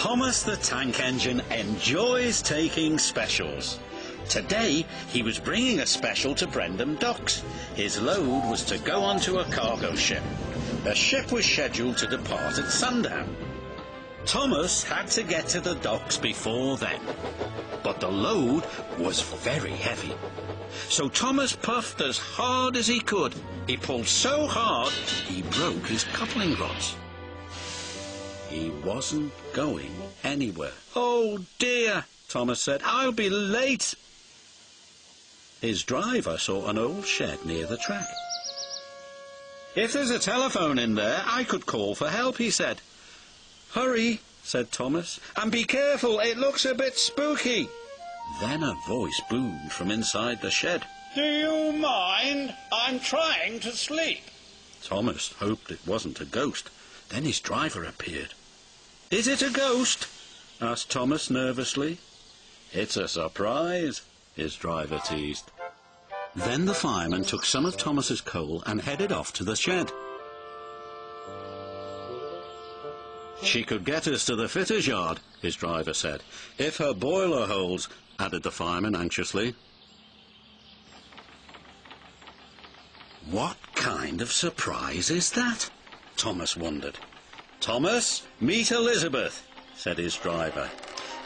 Thomas the Tank Engine enjoys taking specials. Today, he was bringing a special to Brendam Docks. His load was to go onto a cargo ship. The ship was scheduled to depart at sundown. Thomas had to get to the docks before then. But the load was very heavy. So Thomas puffed as hard as he could. He pulled so hard, he broke his coupling rods. He wasn't going anywhere. Oh dear, Thomas said, I'll be late. His driver saw an old shed near the track. If there's a telephone in there, I could call for help, he said. Hurry, said Thomas, and be careful, it looks a bit spooky. Then a voice boomed from inside the shed. Do you mind? I'm trying to sleep. Thomas hoped it wasn't a ghost. Then his driver appeared. Is it a ghost? asked Thomas nervously. It's a surprise, his driver teased. Then the fireman took some of Thomas's coal and headed off to the shed. She could get us to the fitter's yard, his driver said. If her boiler holds, added the fireman anxiously. What kind of surprise is that? Thomas wondered. Thomas, meet Elizabeth, said his driver.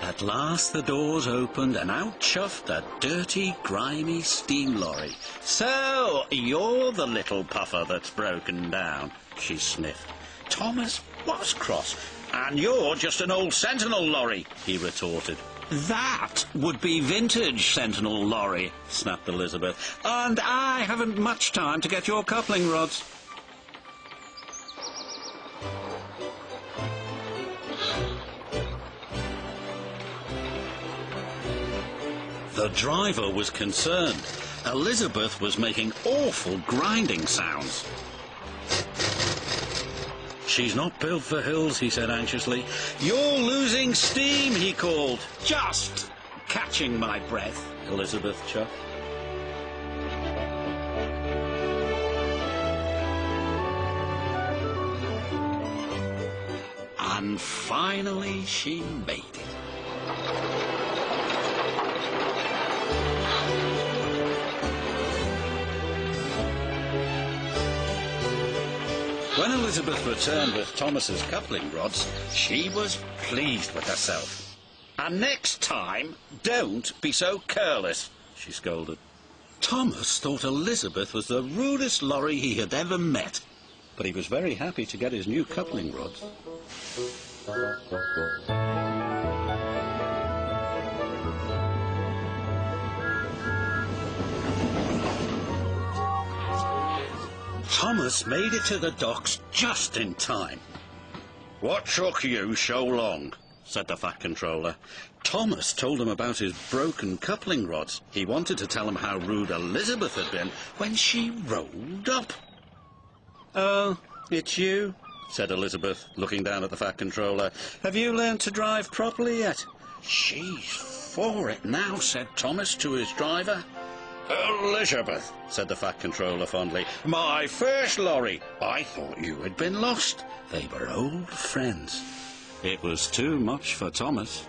At last the doors opened and out chuffed a dirty, grimy steam lorry. So, you're the little puffer that's broken down, she sniffed. Thomas was cross. And you're just an old Sentinel lorry, he retorted. That would be vintage Sentinel lorry, snapped Elizabeth. And I haven't much time to get your coupling rods. The driver was concerned. Elizabeth was making awful grinding sounds. She's not built for hills, he said anxiously. You're losing steam, he called. Just catching my breath, Elizabeth chuffed. And finally she made it. When Elizabeth returned with Thomas's coupling rods, she was pleased with herself. And next time, don't be so careless, she scolded. Thomas thought Elizabeth was the rudest lorry he had ever met, but he was very happy to get his new coupling rods. Thomas made it to the docks just in time. What took you so long? said the Fat Controller. Thomas told him about his broken coupling rods. He wanted to tell him how rude Elizabeth had been when she rolled up. Oh, it's you, said Elizabeth, looking down at the Fat Controller. Have you learned to drive properly yet? She's for it now, said Thomas to his driver. Elizabeth, said the Fat Controller fondly. My first lorry. I thought you had been lost. They were old friends. It was too much for Thomas.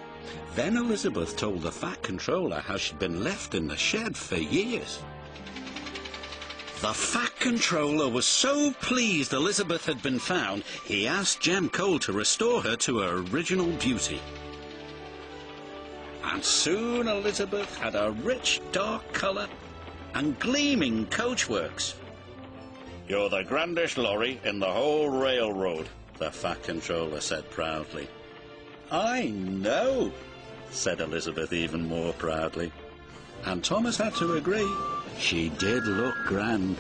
Then Elizabeth told the Fat Controller how she'd been left in the shed for years. The Fat Controller was so pleased Elizabeth had been found, he asked Jem Cole to restore her to her original beauty. And soon Elizabeth had a rich dark colour and gleaming coachworks. You're the grandest lorry in the whole railroad, the Fat Controller said proudly. I know, said Elizabeth even more proudly. And Thomas had to agree. She did look grand.